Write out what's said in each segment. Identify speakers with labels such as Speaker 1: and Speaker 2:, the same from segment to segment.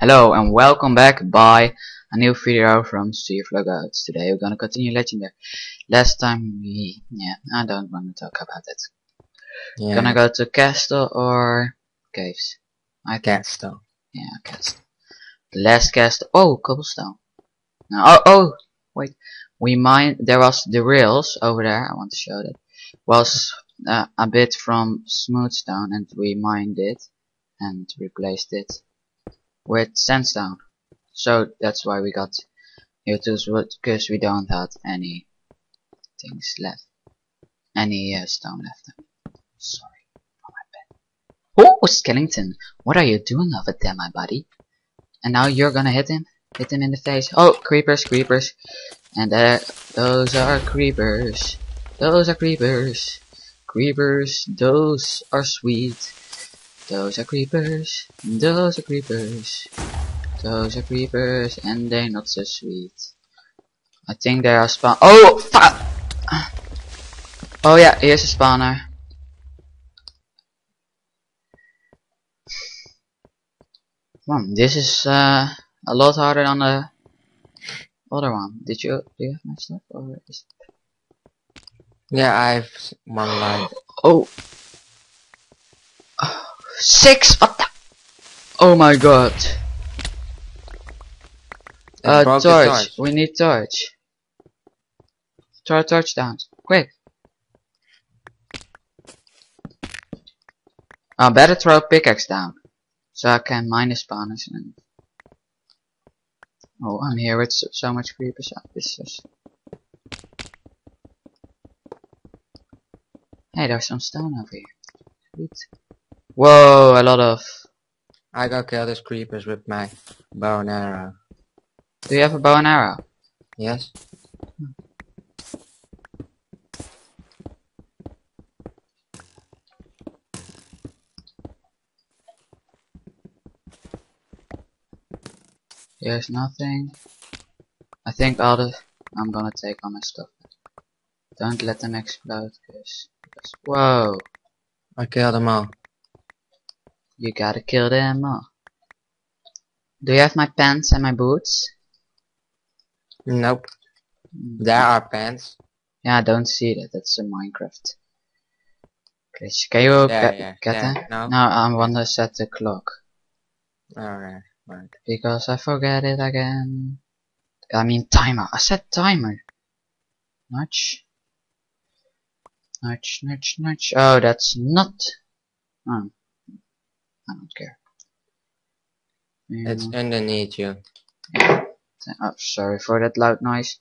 Speaker 1: Hello and welcome back by a new video from SeafloorGoats. Today we're gonna continue Legendary. Last time we, yeah, I don't want to talk about it.
Speaker 2: Yeah,
Speaker 1: Gonna go to castle or caves? I
Speaker 2: Castle.
Speaker 1: yeah, castle. The last castle, oh, cobblestone. No, oh, oh, wait, we mined, there was the rails over there, I want to show that, was uh, a bit from smooth stone and we mined it and replaced it with sandstone. So that's why we got new tools because we don't have any things left. Any uh, stone left. Sorry for my bed. Oh, Skellington, what are you doing over there, my buddy? And now you're gonna hit him? Hit him in the face. Oh, creepers, creepers. And uh, those are creepers. Those are creepers. Creepers, those are sweet. Those are creepers. Those are creepers. Those are creepers, and they're not so sweet. I think they are spawn. Oh, fuck! Oh yeah, here's a spawner. Come on, this is uh, a lot harder than the other one. Did you do you have my stuff or is
Speaker 2: Yeah, I've one life.
Speaker 1: Oh. Six! The? Oh my god. Uh, torch.
Speaker 2: torch.
Speaker 1: We need torch. Throw a torch down. Quick. Uh, better throw a pickaxe down. So I can mine the spawners and... Oh, I'm here with so, so much creepers. Oh, this is... Hey, there's some stone over here. Sweet. Whoa, a lot of...
Speaker 2: I go kill these creepers with my bow and arrow.
Speaker 1: Do you have a bow and arrow?
Speaker 2: Yes?
Speaker 1: There's nothing. I think all the I'm gonna take all my stuff. Don't let them explode, 'cause- whoa,
Speaker 2: I killed them all.
Speaker 1: You gotta kill them all. Do you have my pants and my boots?
Speaker 2: Nope.
Speaker 1: Mm,
Speaker 2: There are pants.
Speaker 1: Yeah, I don't see that. That's a Minecraft. Glitch. Can you
Speaker 2: There,
Speaker 1: get,
Speaker 2: yeah.
Speaker 1: get
Speaker 2: there. No?
Speaker 1: No, I want to set the clock
Speaker 2: Alright. Right.
Speaker 1: because I forget it again. I mean timer. I said timer. Nudge. Nudge, nudge, nudge. Oh, that's not. Oh. I don't care.
Speaker 2: It's underneath you.
Speaker 1: Oh, sorry for that loud noise.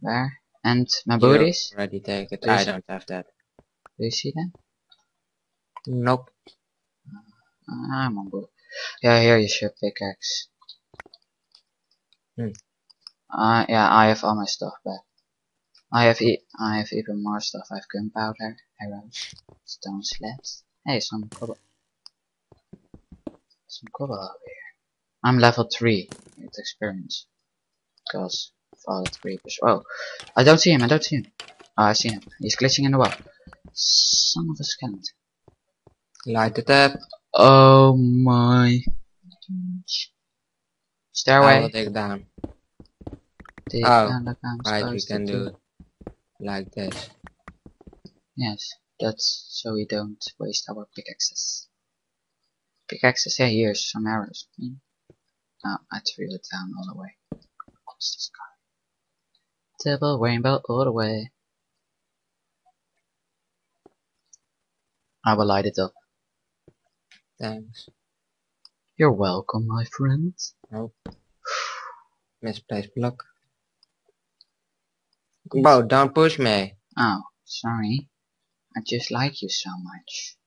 Speaker 1: There. And my
Speaker 2: You
Speaker 1: booties.
Speaker 2: Already take it.
Speaker 1: Do
Speaker 2: I don't have that.
Speaker 1: Do you see them?
Speaker 2: Nope.
Speaker 1: I'm on board. Yeah, here you should pickaxe.
Speaker 2: Hmm.
Speaker 1: Uh, yeah, I have all my stuff back. I have e I have even more stuff. I have gunpowder, arrows, stone slabs. Hey, some cobble. Some cobble over here. I'm level 3 with experience. Because of all the creepers. Oh, I don't see him, I don't see him. Oh, I see him. He's glitching in the wall. Son of a skeleton.
Speaker 2: Light the up.
Speaker 1: Oh my.
Speaker 2: I
Speaker 1: Stairway.
Speaker 2: will dig down.
Speaker 1: Dig
Speaker 2: Oh,
Speaker 1: down like
Speaker 2: Right, we can
Speaker 1: do.
Speaker 2: do it like this.
Speaker 1: Yes, that's so we don't waste our pickaxes. Pickaxes, yeah, here's some arrows. Hmm. Oh, I threw it down all the way. Across the sky. Double rainbow all the way. I will light it up.
Speaker 2: Thanks.
Speaker 1: You're welcome, my friend.
Speaker 2: Nope. Misplaced block. Bro, don't push me.
Speaker 1: Oh, sorry. I just like you so much.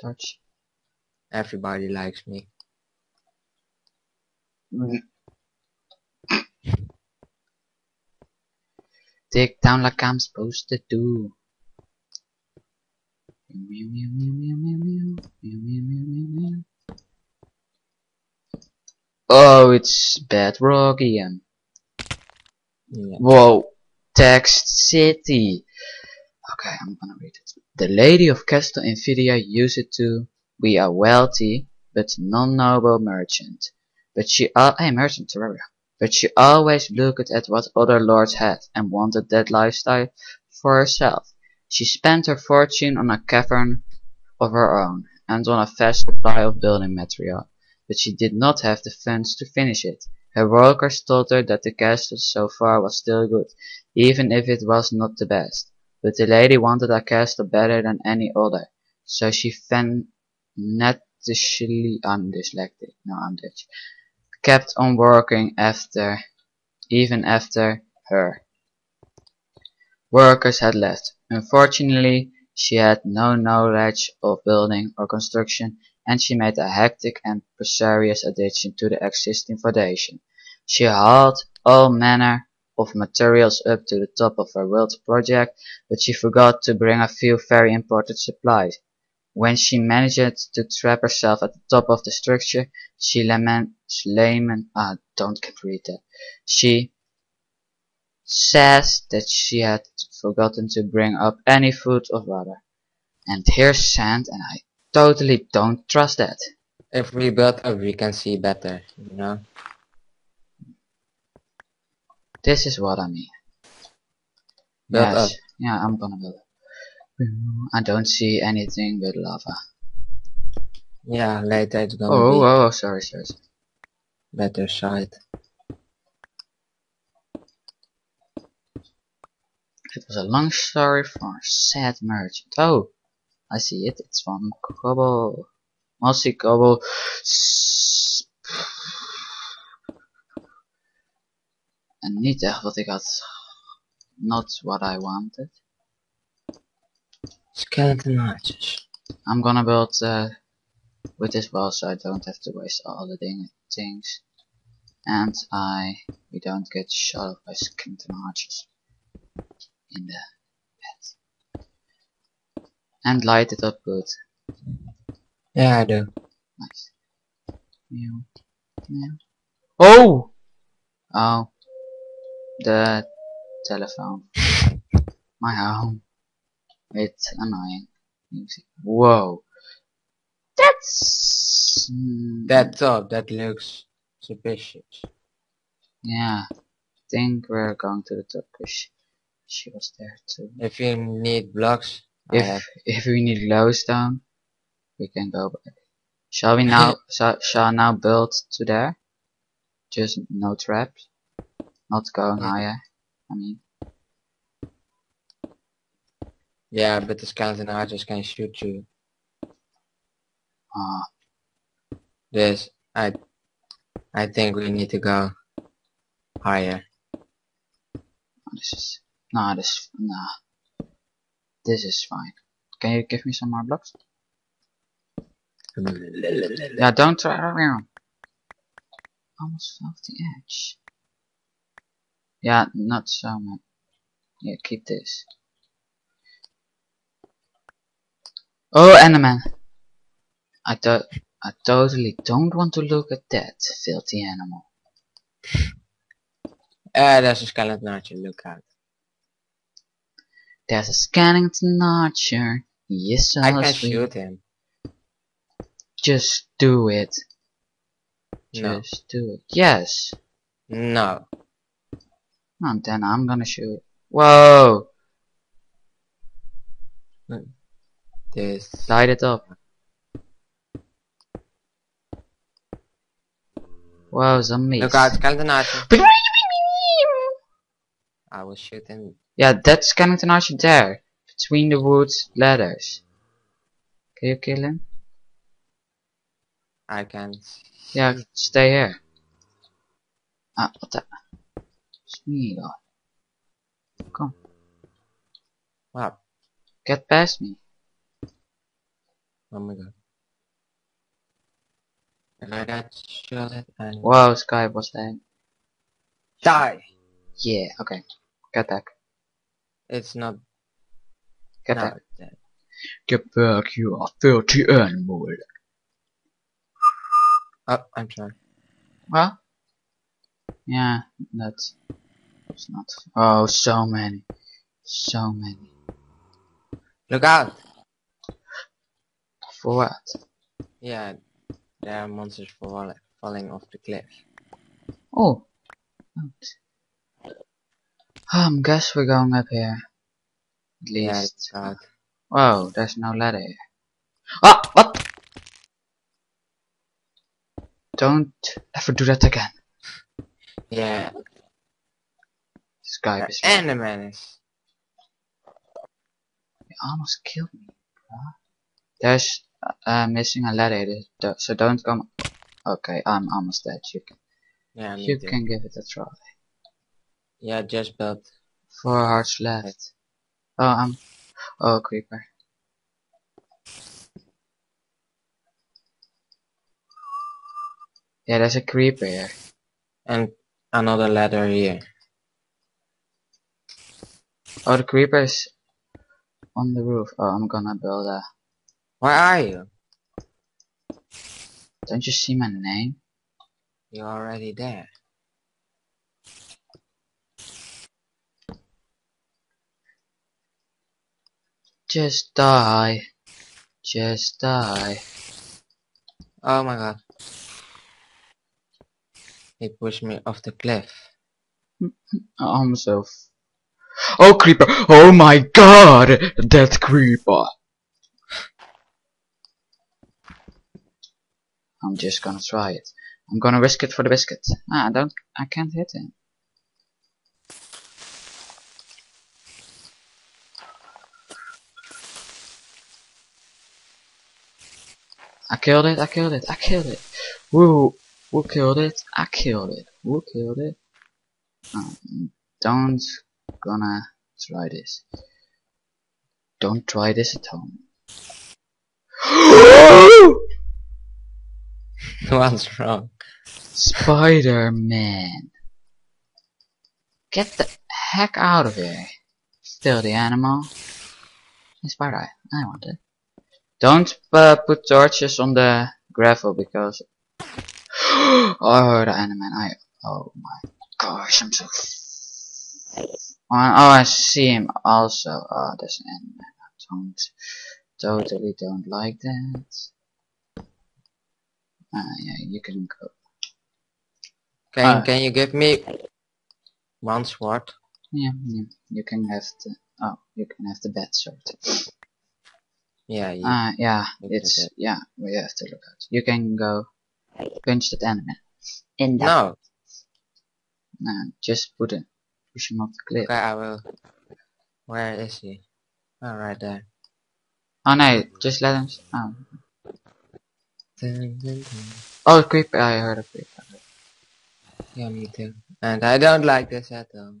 Speaker 1: Touch.
Speaker 2: Everybody likes me.
Speaker 1: Take down like I'm supposed to do. Oh, it's bedrock again.
Speaker 2: Yeah.
Speaker 1: Whoa. Text City. Okay, I'm gonna read it. The Lady of Castle Invidia used it to. be a wealthy, but non-noble merchant. But she al- hey merchant. But she always looked at what other lords had and wanted that lifestyle for herself. She spent her fortune on a cavern of her own and on a vast supply of building material, but she did not have the funds to finish it. Her workers told her that the castle so far was still good, even if it was not the best. But the lady wanted a castle better than any other, so she fanatishly, I'm dyslexic, no I'm Dutch, kept on working after, even after her workers had left. Unfortunately, she had no knowledge of building or construction, and she made a hectic and precarious addition to the existing foundation. She hauled all manner of materials up to the top of her wild project, but she forgot to bring a few very important supplies. When she managed to trap herself at the top of the structure, she lament, lament, ah, don't can read that. She says that she had forgotten to bring up any food or water. And here's sand, and I totally don't trust that.
Speaker 2: If we build up, we can see better, you know?
Speaker 1: This is what I mean.
Speaker 2: Build
Speaker 1: yes,
Speaker 2: up.
Speaker 1: yeah, I'm gonna build up. I don't see anything but lava.
Speaker 2: Yeah, later it's gonna
Speaker 1: Oh,
Speaker 2: be
Speaker 1: oh, oh, sorry, sorry. sorry.
Speaker 2: better side.
Speaker 1: It was a long story for a sad merchant. Oh, I see it. It's from Cobble. Mossy Cobble. En niet echt wat ik had. Not what I wanted.
Speaker 2: Skeleton arches.
Speaker 1: I'm gonna build uh, with this wall so I don't have to waste all the ding things. And I we don't get shot by skeleton archers in the head. And light it up good.
Speaker 2: Yeah, I do.
Speaker 1: Nice. Meow. Meow. Oh! Oh. The telephone. My home. It's annoying. Whoa. That's... mm,
Speaker 2: That top, that looks suspicious.
Speaker 1: Yeah. think we're going to the top because she was there too.
Speaker 2: If you need blocks, I.
Speaker 1: If if we need glowstone, we can go back. Shall we now? shall, shall I now build to there? Just no traps, not going higher. I mean,
Speaker 2: Yeah, but the skeleton archers can shoot you.
Speaker 1: uh,
Speaker 2: This, I, I think we need to go higher.
Speaker 1: this is nah, this nah, this is fine. Can you give me some more blocks? Yeah, don't try around. Almost off the edge. Yeah, not so much. Yeah, keep this. Oh, Enderman! I to I totally don't want to look at that filthy animal.
Speaker 2: Uh, there's a skeleton archer, look out.
Speaker 1: There's a Skellington Archer. So
Speaker 2: I can shoot him.
Speaker 1: Just do it.
Speaker 2: No.
Speaker 1: Just do it. Yes.
Speaker 2: No.
Speaker 1: No, then I'm gonna shoot. Whoa!
Speaker 2: This.
Speaker 1: Light it up. Whoa, zombies.
Speaker 2: Look out, skeleton archer. I will shoot him.
Speaker 1: Yeah, that's Skellington Archer there. Between the wood ladders. Can you kill him?
Speaker 2: I can.
Speaker 1: Yeah, stay here. Ah, what the? Smeagol. Come,
Speaker 2: Wow.
Speaker 1: get past me.
Speaker 2: Oh my god. If I got shot and
Speaker 1: Whoa, Sky was there.
Speaker 2: die.
Speaker 1: Yeah, okay. Get back.
Speaker 2: It's not.
Speaker 1: Get
Speaker 2: no,
Speaker 1: back.
Speaker 2: dead.
Speaker 1: Get back, you are filthy animal.
Speaker 2: Oh, I'm sorry.
Speaker 1: Well, yeah, that's it's not. Oh, so many, so many.
Speaker 2: Look out.
Speaker 1: For what?
Speaker 2: Yeah. There are monsters fall falling off the cliff.
Speaker 1: Oh. Um, guess we're going up here. At least.
Speaker 2: out.
Speaker 1: Whoa, there's no ladder here. Ah, what? Don't ever do that again.
Speaker 2: Yeah,
Speaker 1: Skype
Speaker 2: the
Speaker 1: is
Speaker 2: Enderman
Speaker 1: He almost killed me. bruh. There's uh, missing a do- so don't come. Okay, I'm almost dead. You can,
Speaker 2: Yeah,
Speaker 1: you
Speaker 2: too.
Speaker 1: can give it a try.
Speaker 2: Yeah, just built.
Speaker 1: Four hearts left. Oh, I'm. Oh, creeper. Yeah, there's a creeper here.
Speaker 2: And another ladder here.
Speaker 1: Oh, the creeper is on the roof. Oh, I'm gonna build a.
Speaker 2: Where are you?
Speaker 1: Don't you see my name?
Speaker 2: You're already there.
Speaker 1: Just die. Just die.
Speaker 2: Oh my god. He pushed me off the cliff.
Speaker 1: I'm so. F oh, creeper! Oh my god! That creeper! I'm just gonna try it. I'm gonna risk it for the biscuit. Ah, I don't. I can't hit him. I killed it. I killed it. I killed it. Woo! Who killed it? I killed it. Who killed it? Um, don't gonna try this. Don't try this at home.
Speaker 2: What's wrong?
Speaker 1: Spider-Man. Get the heck out of here. Still the animal. Hey, Spider Eye, I want it. Don't uh, put torches on the gravel because... oh, the animal. I... Oh my gosh, I'm so... Oh, oh, I see him also. Oh, there's an. I don't... Totally don't like that. Ah, yeah, you can go.
Speaker 2: Can
Speaker 1: Ah.
Speaker 2: can you give me one sword?
Speaker 1: Yeah, yeah, you can have the. Oh, you can have the bad sword.
Speaker 2: Yeah, you,
Speaker 1: Ah, yeah, it's
Speaker 2: it.
Speaker 1: yeah. We have to look out. You can go punch that enemy. In that.
Speaker 2: no.
Speaker 1: No, just put it. Push him off the cliff.
Speaker 2: Okay, I will. Where is he? Oh, right there.
Speaker 1: Oh no, just let him. s- Oh,
Speaker 2: Dun, dun, dun.
Speaker 1: oh, creeper! I heard a creeper.
Speaker 2: Yeah, me too. And I don't like this at all.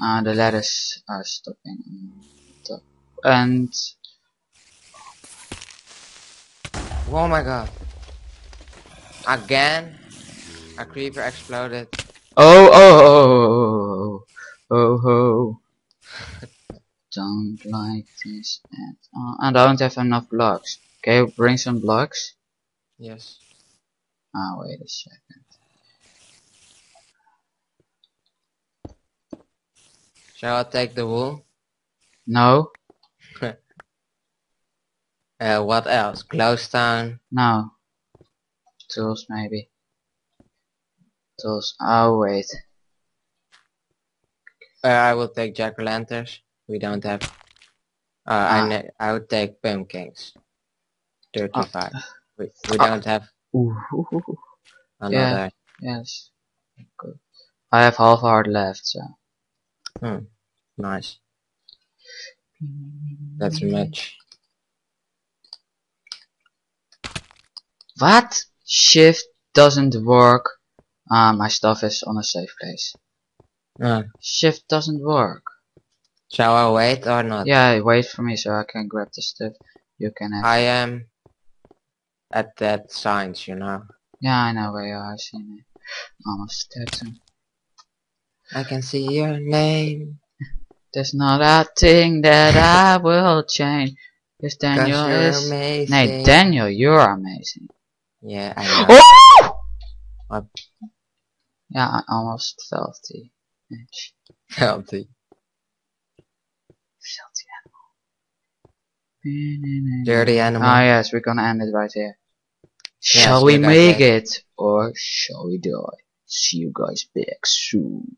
Speaker 1: Ah, the ladders are stopping. And
Speaker 2: Oh my god. Again? A creeper exploded.
Speaker 1: oh, oh, oh, oh, oh, oh. Don't like this at all. I don't have enough blocks. Okay, bring some blocks.
Speaker 2: Yes.
Speaker 1: Ah, wait a second.
Speaker 2: Shall I take the wool?
Speaker 1: No,
Speaker 2: Uh, what else? Glowstone.
Speaker 1: no. Tools, maybe. Tools. Oh, wait.
Speaker 2: Uh, I will take jack-o'-lanterns. We don't have... Uh, I,
Speaker 1: Ah.
Speaker 2: ne I would take pumpkins. 35. We, we
Speaker 1: Ah.
Speaker 2: don't have
Speaker 1: Ooh,
Speaker 2: another.
Speaker 1: Yes. Good. I have half a heart left, so.
Speaker 2: Hmm. Nice. That's much.
Speaker 1: What? Shift doesn't work. Ah, my stuff is on a safe place.
Speaker 2: Uh,
Speaker 1: Shift doesn't work.
Speaker 2: shall I wait or not?
Speaker 1: Yeah, wait for me so I can grab the stuff. You can have.
Speaker 2: I am at that signs, you know.
Speaker 1: Yeah, I know where you are. I see me. Almost dead soon.
Speaker 2: I can see your name.
Speaker 1: There's not a thing that I will change. Cause
Speaker 2: Cause
Speaker 1: Daniel
Speaker 2: you're
Speaker 1: is.
Speaker 2: amazing.
Speaker 1: Nay, Daniel, you're amazing.
Speaker 2: Yeah, I know.
Speaker 1: Oh!
Speaker 2: What?
Speaker 1: Yeah, I almost fell the edge.
Speaker 2: Healthy.
Speaker 1: Filthy
Speaker 2: Dirty animal.
Speaker 1: Ah yes, we're gonna end it right here. Shall we make it or shall we die? See you guys back soon.